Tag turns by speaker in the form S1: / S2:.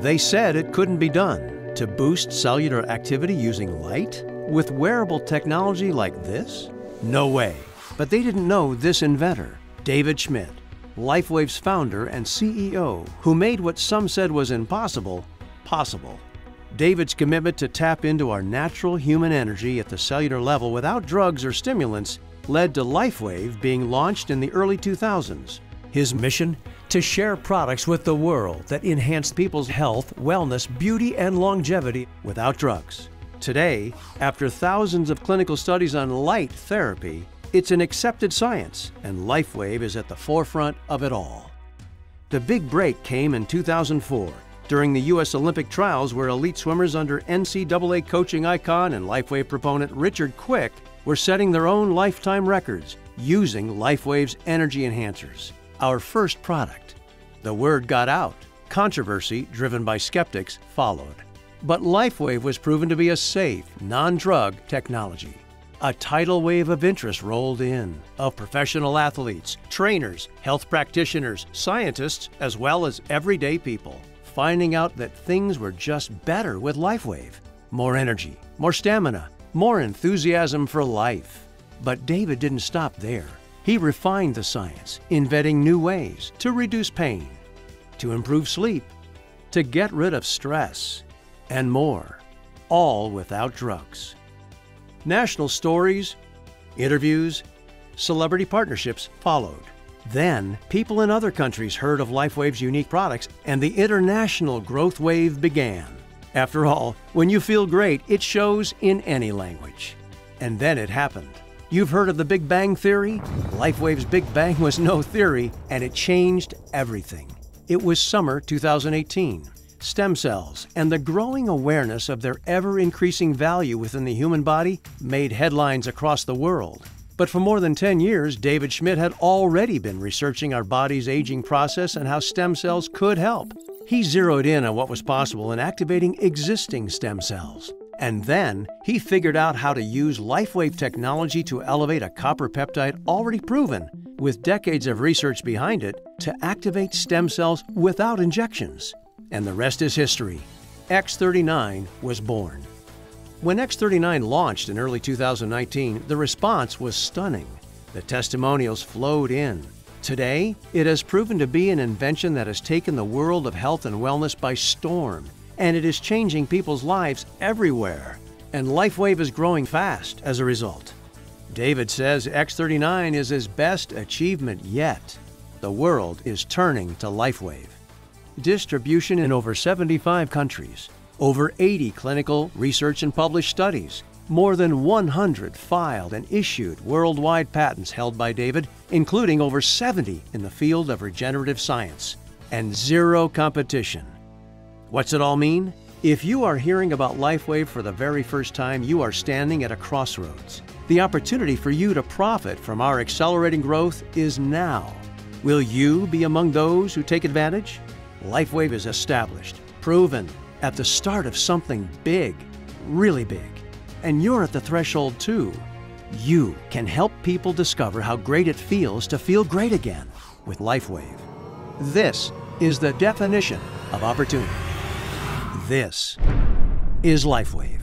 S1: They said it couldn't be done to boost cellular activity using light with wearable technology like this? No way. But they didn't know this inventor, David Schmidt, LifeWave's founder and CEO, who made what some said was impossible possible. David's commitment to tap into our natural human energy at the cellular level without drugs or stimulants led to LifeWave being launched in the early 2000s. His mission? To share products with the world that enhance people's health, wellness, beauty, and longevity without drugs. Today, after thousands of clinical studies on light therapy, it's an accepted science, and LifeWave is at the forefront of it all. The big break came in 2004 during the U.S. Olympic trials, where elite swimmers under NCAA coaching icon and LifeWave proponent Richard Quick were setting their own lifetime records using LifeWave's energy enhancers, our first product. The word got out. Controversy, driven by skeptics, followed. But LifeWave was proven to be a safe, non drug technology. A tidal wave of interest rolled in of professional athletes, trainers, health practitioners, scientists, as well as everyday people finding out that things were just better with LifeWave. More energy, more stamina, more enthusiasm for life. But David didn't stop there. He refined the science, inventing new ways to reduce pain, to improve sleep, to get rid of stress, and more, all without drugs. National stories, interviews, celebrity partnerships followed. Then, people in other countries heard of LifeWave's unique products, and the international growth wave began. After all, when you feel great, it shows in any language. And then it happened. You've heard of the Big Bang Theory? LifeWave's Big Bang was no theory, and it changed everything. It was summer 2018. Stem cells and the growing awareness of their ever increasing value within the human body made headlines across the world. But for more than 10 years, David Schmidt had already been researching our body's aging process and how stem cells could help. He zeroed in on what was possible in activating existing stem cells. And then he figured out how to use LifeWave technology to elevate a copper peptide already proven, with decades of research behind it, to activate stem cells without injections. And the rest is history. X39 was born. When X39 launched in early 2019, the response was stunning. The testimonials flowed in. Today, it has proven to be an invention that has taken the world of health and wellness by storm, and it is changing people's lives everywhere. And LifeWave is growing fast as a result. David says X39 is his best achievement yet. The world is turning to LifeWave. Distribution in over 75 countries over 80 clinical, research, and published studies, more than 100 filed and issued worldwide patents held by David, including over 70 in the field of regenerative science, and zero competition. What's it all mean? If you are hearing about LifeWave for the very first time, you are standing at a crossroads. The opportunity for you to profit from our accelerating growth is now. Will you be among those who take advantage? LifeWave is established, proven, at the start of something big, really big. And you're at the threshold too. You can help people discover how great it feels to feel great again with LifeWave. This is the definition of opportunity. This is LifeWave.